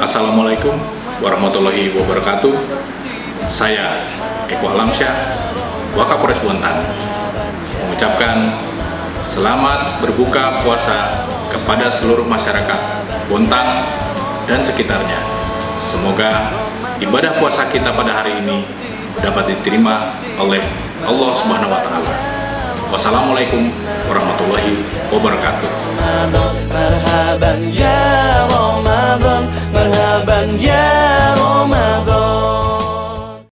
Assalamualaikum warahmatullahi wabarakatuh. Saya Eko Alamsyah, Wakapolres Bontang, mengucapkan selamat berbuka puasa kepada seluruh masyarakat Bontang dan sekitarnya. Semoga ibadah puasa kita pada hari ini dapat diterima oleh Allah Subhanahu wa taala. Wassalamualaikum warahmatullahi wabarakatuh. and yeah